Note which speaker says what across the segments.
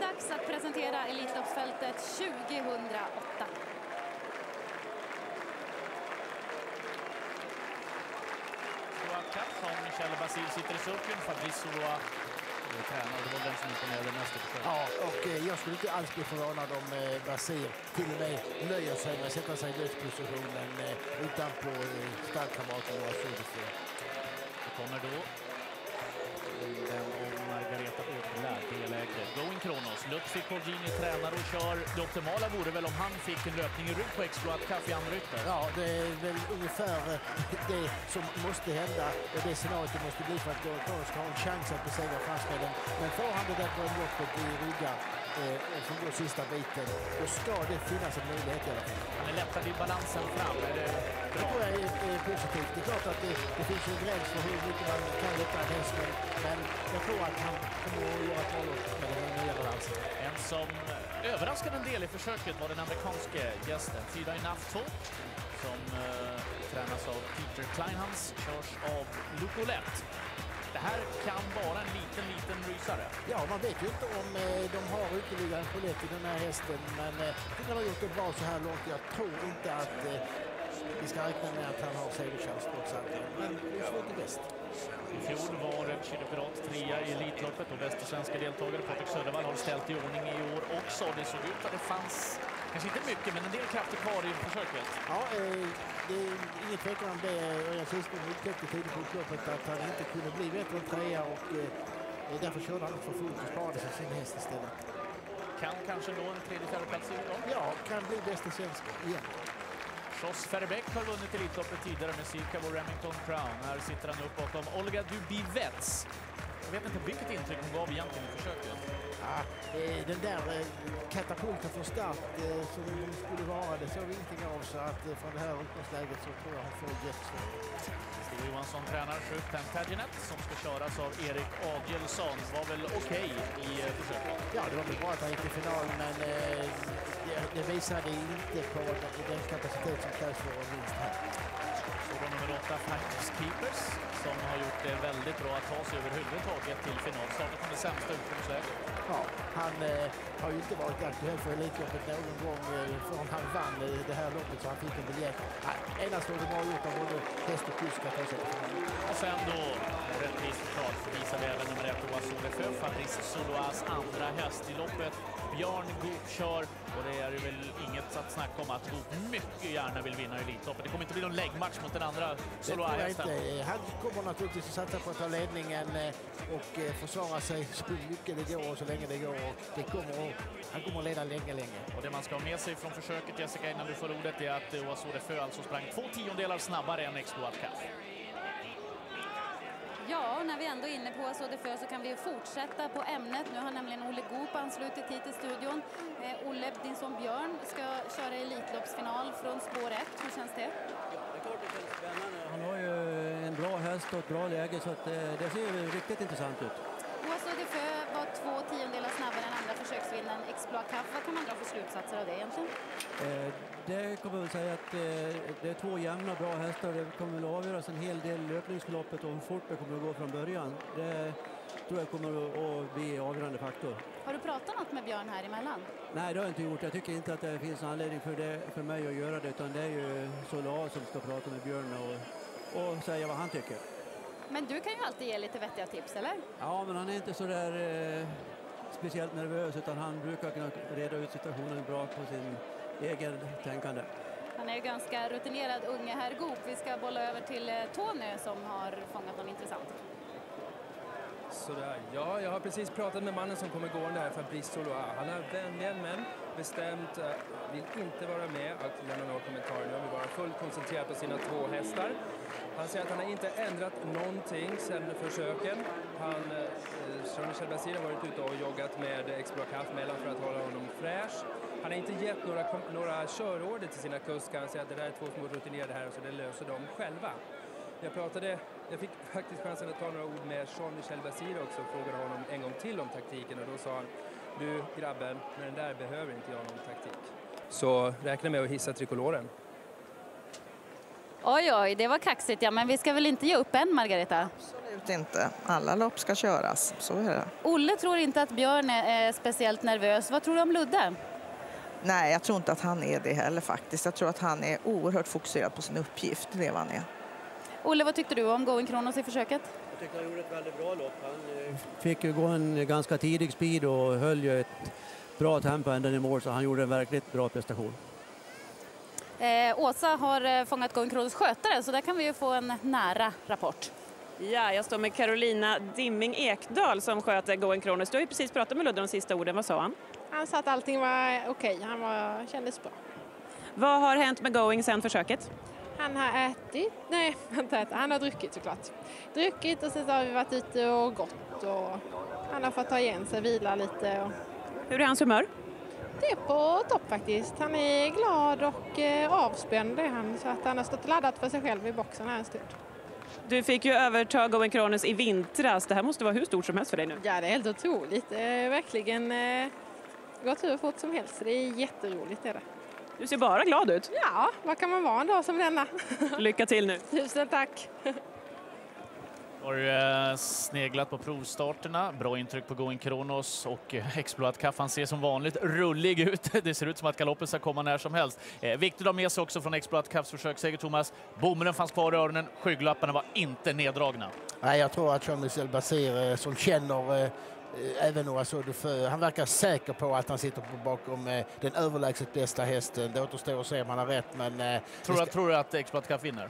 Speaker 1: det dags att presentera Elitloppsfältet 2008.
Speaker 2: Cup som Michel Basil sitter i sulken. Fabrice Soloa tränare. Det var den som imponerade mest i.
Speaker 3: Ja, och eh, jag skulle inte alls bli förvånad om eh, Basir till och med nöjer sig med att sätta sig i dödspositionen eh, utanpå eh, stallkamraten Noah Söderfors.
Speaker 2: Det kommer då den om Margareta Uggla, delägare. Going Kronos. Lutfi Colgjini tränar och kör. Det optimala vore väl om han fick en löpning i rygg på Exploat att andra ytter.
Speaker 3: Ja, det är väl ungefär eh, det som måste hända och det scenariot det måste bli för att Going Kronos ska ha en chans att besegra fransmännen. Men får han det där på loppet i ryggar eh, och får gå sista biten, då ska det finnas en möjlighet i alla fall.
Speaker 2: Han är lättad i balansen fram. Är det
Speaker 3: det tror jag är, är, positivt. Det är klart att det, det finns en gräns för hur mycket man kan lyfta en häst, men, men jag tror att han kommer att göra ett bra med den nya balansen.
Speaker 2: En som överraskade en del i försöket var den amerikanske gästen Tida Inafto som eh, tränas av Peter Kleinhans, körs av Lucolette. Det här kan vara en liten, liten rysare.
Speaker 3: Ja, man vet ju inte om eh, de har ytterligare en polett i den här hästen, men eh, den har gjort det bra så här långt. Jag tror inte att eh, vi ska räkna med att han har segerchans trots allt. Men det är bäst.
Speaker 2: I fjol var Chile Pirat trea i Elitloppet och bästa svenska deltagare Patrik Södervall har ställt i ordning i år också. Det såg ut att det fanns, kanske inte mycket, men en del krafter kvar i försöket.
Speaker 3: Ja, eh, det är ingen tvekan om det. Örjan Kihlström upptäckte tidigt på upploppet att han inte kunde bli bättre än trea och eh, därför körde han för fullt och sparade sig sin häst istället.
Speaker 2: Kan kanske nå en tredje, fjärde plats i år?
Speaker 3: Ja, kan bli bästa svenska igen.
Speaker 2: Jos Ferbeck har vunnit Elitloppet tidigare med Sirkavo Remington Crown. Här sitter han upp bakom Olga Dubivets. Jag vet inte vilket intryck hon gav egentligen i försöket.
Speaker 3: Ja, den där eh, katapulten från start eh, som skulle vara, det såg vi ingenting av. Så att eh, från det här utgångsläget så tror jag hon får jättesvårt.
Speaker 2: Steve Johansson tränar Sju Plantagenet som ska köras av Erik Adielsson. Var väl okej okay i försöket?
Speaker 3: Ja, det var väl bra att han gick till final, men det, visade inte på den kapacitet som krävs för en vinst här.
Speaker 2: Så då nummer åtta, Fighters Keepers, som har gjort det väldigt bra att ta sig överhuvudtaget till final. Startat från det sämsta utgångsläget.
Speaker 3: Ja, han eh, har ju inte varit aktuell för Elitloppet någon gång eh, förrän han vann eh, det här loppet så han fick en biljett. Enastående bra gjort av både häst och kusk att ta sig till final.
Speaker 2: Och sen då, rättvist klart, så visar vi även nummer ett, de Feu, Fabrice Soloas andra häst i loppet. Björn Goop kör och det är väl inget att snacka om att Goop mycket gärna vill vinna Elitloppet. Det kommer inte bli någon läggmatch mot den andra Soloa-hästen.
Speaker 3: Han kommer naturligtvis att satsa på att ta ledningen och försvara sig så mycket det går och så länge det går. Det kommer, han kommer att leda länge, länge.
Speaker 2: Och det man ska ha med sig från försöket, Jessica, innan du får ordet, är att de Feu alltså sprang två tiondelar snabbare än Calf.
Speaker 1: Ja, när vi ändå är inne på Sådefö så kan vi fortsätta på ämnet. Nu har nämligen Olle Goop anslutit hit till studion. Eh, Olle, din son Björn ska köra Elitloppsfinal från spår 1. Hur känns det?
Speaker 4: Han har ju en bra häst och ett bra läge så att, eh, det ser riktigt intressant ut.
Speaker 1: Oa Defö var två tiondelar snabbare än andra försöksvinnaren Exploit Cup. Vad kan man dra för slutsatser av det egentligen?
Speaker 4: Eh, det kommer väl säga att eh, det är två jämna bra hästar. Det kommer väl avgöras en hel del löpningsförloppet och hur fort det kommer att gå från början. Det tror jag kommer att bli avgörande faktor.
Speaker 1: Har du pratat något med Björn här emellan?
Speaker 4: Nej, det har jag inte gjort. Jag tycker inte att det finns anledning för, det, för mig att göra det utan det är ju Sola som ska prata med Björn och, och säga vad han tycker.
Speaker 1: Men du kan ju alltid ge lite vettiga tips, eller?
Speaker 4: Ja, men han är inte så där eh, speciellt nervös utan han brukar kunna reda ut situationen bra på sin egen tänkande.
Speaker 1: Han är ju ganska rutinerad unge herr Goop. Vi ska bolla över till eh, Tony som har fångat någon intressant.
Speaker 5: Sådär, ja, jag har precis pratat med mannen som kommer gående här, Fabrice Soloa. Han är vänligen men bestämt, eh, vill inte vara med att lämna några kommentarer. Nu vill bara fullt koncentrerad på sina två hästar. Han säger att han har inte ändrat någonting sedan försöken. Han, eh, eh, Jean-Michel Basir har varit ute och joggat med Exploit Caf mellan för att hålla honom fräsch. Han har inte gett några, några körorder till sina kuskar. Han säger att det där är två små rutinerade här så det löser de själva. Jag pratade, jag fick faktiskt chansen att ta några ord med Jean-Michel Basir också och frågade honom en gång till om taktiken och då sa han du grabben, med den där behöver inte jag någon taktik. Så räkna med att hissa trikoloren.
Speaker 1: Oj, oj, det var kaxigt. Ja, men vi ska väl inte ge upp än, Margareta?
Speaker 6: Absolut Absolut inte. Alla lopp ska köras, så är det.
Speaker 1: Olle tror inte att Björn är speciellt nervös. Vad tror du om Ludde?
Speaker 6: Nej, jag tror inte att han är det heller faktiskt. Jag tror att han är oerhört fokuserad på sin uppgift, det är vad han är.
Speaker 1: Olle, vad tyckte du om Going Kronos i försöket?
Speaker 4: Jag tyckte han gjorde ett väldigt bra lopp. Han eh, fick ju gå en ganska tidig speed och höll ju ett bra tempo ända i mål så han gjorde en verkligt bra prestation.
Speaker 1: Eh, Åsa har eh, fångat Going Kronos skötare så där kan vi ju få en nära rapport.
Speaker 7: Ja, jag står med Carolina Dimming Ekdal som sköter Going Kronos. Du har ju precis pratat med Ludde de sista orden. Vad sa han?
Speaker 8: Han sa att allting var okej. Han var, kändes bra.
Speaker 7: Vad har hänt med Going sen försöket?
Speaker 8: Han har ätit, nej vänta, han har druckit såklart. Druckit och sen så har vi varit ute och gått och han har fått ta igen sig, vila lite. Och...
Speaker 7: Hur är hans humör?
Speaker 8: Det är på topp faktiskt. Han är glad och eh, avspänd är han så att han har stått laddat för sig själv i boxen här en stund.
Speaker 7: Du fick ju överta Going Kronos i vintras. Det här måste vara hur stort som helst för dig nu.
Speaker 8: Ja, det är helt otroligt. Verkligen eh, gått hur fort som helst. Det är jätteroligt. Är det.
Speaker 7: Du ser bara glad ut.
Speaker 8: Ja, vad kan man vara en dag som denna?
Speaker 7: Lycka till nu.
Speaker 8: Tusen tack.
Speaker 2: Har eh, sneglat på provstarterna. Bra intryck på Going Kronos och eh, Exploat Kaffan ser som vanligt rullig ut. Det ser ut som att galoppen ska komma när som helst. Viktigt att ha med sig också från Exploat Kaffs försöksseger, Thomas. Bommen fanns kvar i öronen, skygglapparna var inte neddragna.
Speaker 3: Nej, jag tror att Jean-Michel Basir, eh, som känner även Oiseau de Feu, han verkar säker på att han sitter på bakom den överlägset bästa hästen. Det återstår att se om han har rätt, men...
Speaker 2: Tror, du-
Speaker 3: ska-
Speaker 2: tror du att Exploat Kaff vinner?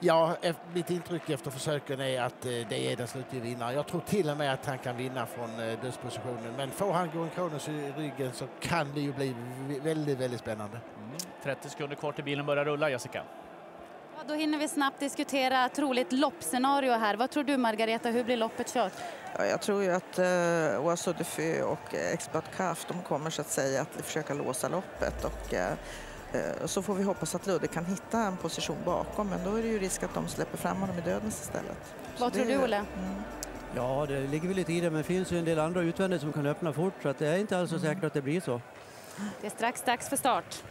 Speaker 3: Ja, mitt intryck efter försöken är att eh, det är den slutliga vinnaren. Jag tror till och med att han kan vinna från eh, dödspositionen. Men får han gå en Kronos i ryggen så kan det ju bli väldigt, väldigt spännande.
Speaker 2: 30 sekunder kvar till bilen börjar rulla, Jessica.
Speaker 1: Ja, då hinner vi snabbt diskutera troligt loppscenario här. Vad tror du Margareta, hur blir loppet kört?
Speaker 6: Ja, jag tror ju att eh, Oiseau de Feu och Expert Caf, de kommer så att säga att försöka låsa loppet och eh, så får vi hoppas att Ludde kan hitta en position bakom men då är det ju risk att de släpper fram honom i dödens istället.
Speaker 1: Vad
Speaker 6: Så
Speaker 1: tror
Speaker 6: det-
Speaker 1: du Olle?
Speaker 6: Mm.
Speaker 4: Ja, det ligger väl lite i det, men det finns ju en del andra utvändigt som kan öppna fort så att det är inte alls så säkert att det blir så.
Speaker 1: Det är strax dags för start.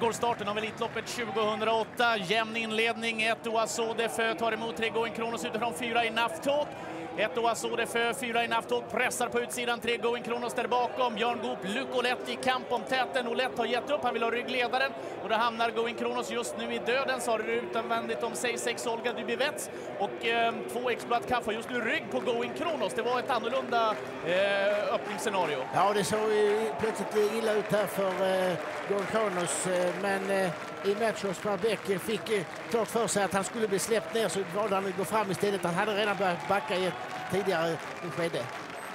Speaker 2: Går starten av Elitloppet 2008. Jämn inledning. Ett Oasode de tar emot tre Going Kronos utifrån fyra i Naftalk. Ett Oasode de fyra i Naftalk, pressar på utsidan, tre Going Kronos där bakom. Björn Goop, Luc Olett i kamp om täten. Olett har gett upp, han vill ha ryggledaren. Och då hamnar Going Kronos just nu i döden, sa det utanvändigt om sig sex Olga Dubivets. Och eh, två Exploat Kaff har just nu rygg på Going Kronos. Det var ett annorlunda eh, öppningsscenario.
Speaker 3: Ja, det såg ju plötsligt illa ut här för eh, Going Kronos, eh, men eh, i matchen Beck fick eh, klart för sig att han skulle bli släppt ner så valde han att gå fram istället. Han hade redan börjat backa i ett tidigare
Speaker 2: skedde.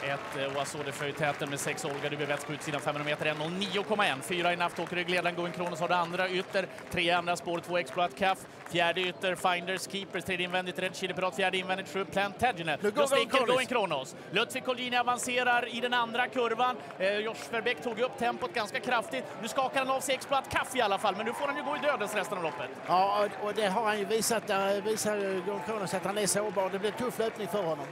Speaker 2: 1. Oasode i täten med 6. Olga Du Rubivets på utsidan 500 meter. 1.09,1. 4 i Naftalker i. Going Kronos har det andra ytter. 3 andra spår. 2 Exploat Caff. Fjärde ytter. Finders Keepers. Tredje invändigt Red Chili Pirat. Fjärde invändigt 7 Plantagenet. Då sticker
Speaker 3: Going Kronos.
Speaker 2: Lutfi Colgjini avancerar i den andra kurvan. Eh, Josh Verbeck tog upp tempot ganska kraftigt. Nu skakar han av sig Exploat Caff i alla fall. Men nu får han ju gå i dödens resten av loppet.
Speaker 3: Ja, och det har han ju visat. Där visar Going Kronos att han är sårbar. Det blir tuff löpning för honom.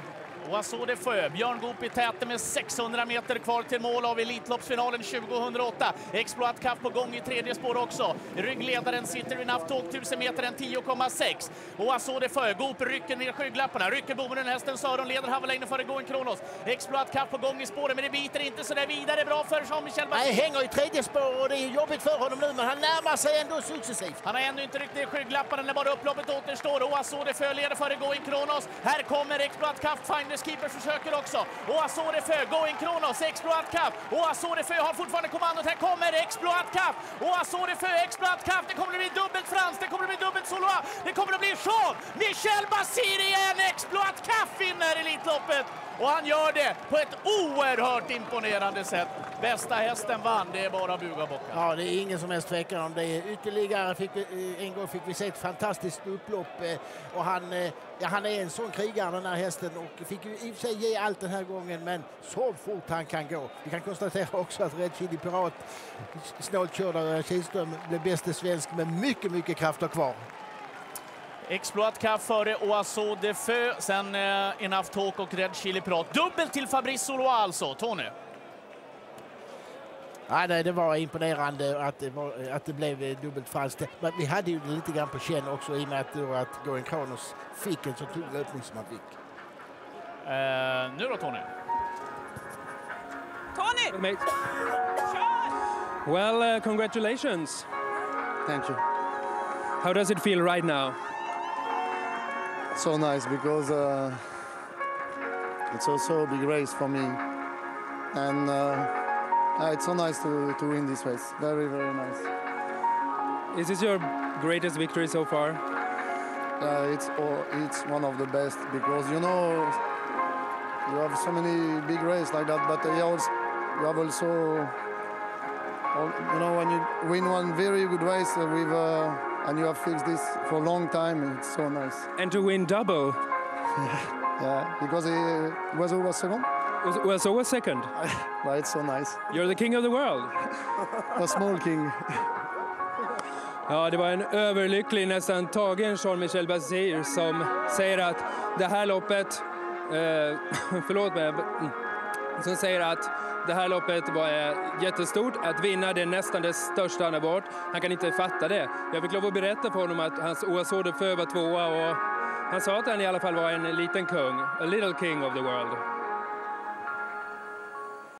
Speaker 2: Oiseau de Feu, Björn Goop i täten med 600 meter kvar till mål av Elitloppsfinalen 2008. Exploat Cup på gång i tredje spår också. Ryggledaren sitter vid Naftalk 1000 meter, en 10,6. Oiseau de Feu, Goop rycker ner skygglapparna, rycker bommen ur hästens öron, leder halva längden före Going Kronos. Exploat Cup på gång i spåren, men det biter inte så där vidare bra för Jean-Michel
Speaker 3: Nej, hänger i tredje spår och det är jobbigt för honom nu, men han närmar sig ändå successivt.
Speaker 2: Han har ännu inte ryckt ner skygglapparna när bara upploppet återstår. Oiseau de Feu leder före Going Kronos. Här kommer Exploat Cup, Finders försöker också. Och Azore Fö, Going Kronos, Exploat Cup. Och Azore Fö har fortfarande kommandot. Här kommer Exploat Cup. Och Azore Fö, Exploat Cup. Det kommer att bli dubbelt frans, det kommer att bli dubbelt Soloa. Det kommer att bli Jean Michel Basiri igen. Exploat Cup vinner Elitloppet. Och han gör det på ett oerhört imponerande sätt. Bästa hästen vann, det är bara buga bocka.
Speaker 3: Ja, det är ingen som helst tvekan om det. Ytterligare fick vi, eh, en gång fick vi se ett fantastiskt upplopp eh, och han, eh, ja, han är en sån krigare den här hästen och fick ju i och för sig ge allt den här gången men så fort han kan gå. Vi kan konstatera också att Red Chili Pirat snålt körd av Kihlström blev bäste svensk med mycket, mycket krafter kvar.
Speaker 2: Exploat Cup före Oiseau de Feu, sen eh, Enough Talk och Red Chili Pirat. Dubbelt till Fabrice Solois alltså, Tony.
Speaker 3: Ja, nej, det var imponerande att det, var, att det blev eh, dubbelt falskt. Men vi hade ju det lite grann på känn också i och med att, då, att Goen Kronos fick en så tung löpning som han fick.
Speaker 2: Eh, nu då Tony?
Speaker 7: Tony!
Speaker 5: Well, uh, congratulations.
Speaker 9: Thank you.
Speaker 5: How does it feel right now?
Speaker 9: So nice because uh, it's also a big race for me, and uh, yeah, it's so nice to, to win this race. Very very nice.
Speaker 5: Is this your greatest victory so far?
Speaker 9: Uh, it's all, it's one of the best because you know you have so many big races like that, but you also you have also you know when you win one very good race with. Uh, and you have fixed this for a long time. It's so nice.
Speaker 5: And to win double.
Speaker 9: yeah, because he was over second.
Speaker 5: Was, was over second.
Speaker 9: right, it's so nice.
Speaker 5: You're the king of the world.
Speaker 9: A small king.
Speaker 5: Ja, det var en överlycklig, nästan tagen Jean-Michel Bazir som säger att det här loppet, eh, förlåt mig, som säger att det här loppet var jättestort. Att vinna det är nästan det största han har varit. Han kan inte fatta det. Jag fick lov att berätta för honom att hans OS de Fö var tvåa och han sa att han i alla fall var en liten kung. A little king of the world.